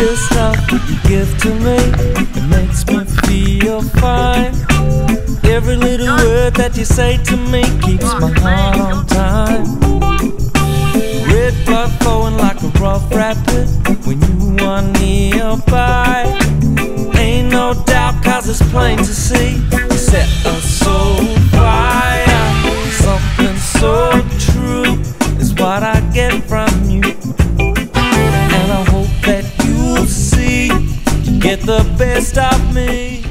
your stuff you give to me makes me feel fine. Every little word that you say to me keeps my heart on time. Red blood flowing like a rough rapid when you are nearby. Ain't no doubt, cause it's plain to see. You set us so fire. Something so true is what I get from. get the best of me.